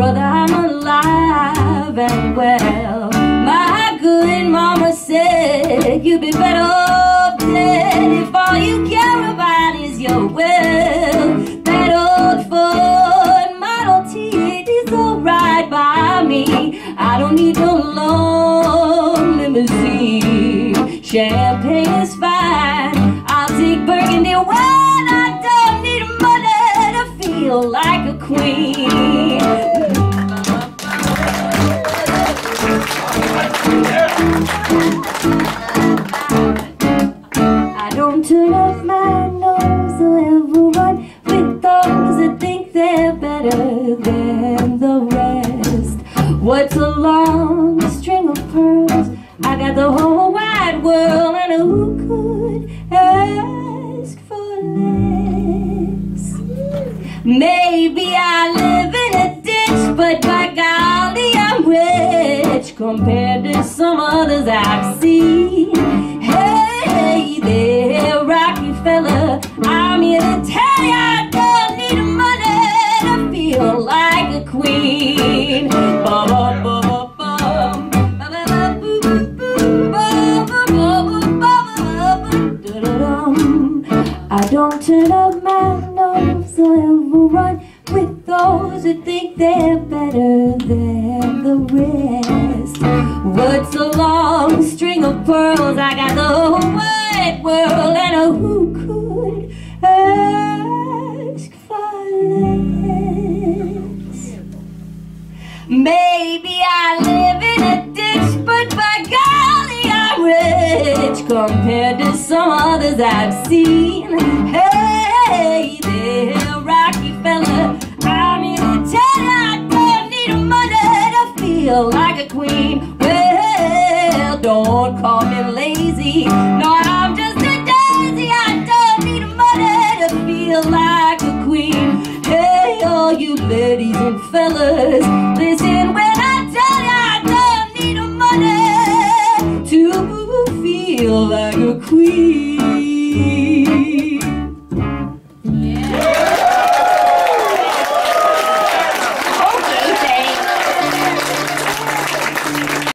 alive and well. My good mama said you'd be better off dead if all you care about is your will. That old Ford Model T is alright by me. I don't need no long limousine. Champagne is fine. I'll take Burgundy wine. I don't need money to feel like a queen. I don't turn up my nose or ever run with those that think they're better than the rest. What's a long string of pearls? I got the whole wide world, and who could ask for less? Maybe compared to some others I've seen. Hey hey there, Rocky fella, I'm here to tell you I don't need money to feel like a queen. I don't turn up my nose or ever run with those who think they're better than of pearls? I got the whole wide world, and who could ask for less? Maybe I live in a ditch, but by golly, I'm rich compared to some others I've seen. Hey there, Rocky fella, I'm to tell you I don't need money to feel like a queen. Don't call me lazy. No, I'm just a daisy. I don't need money to feel like a queen. Hey, all you ladies and fellas, listen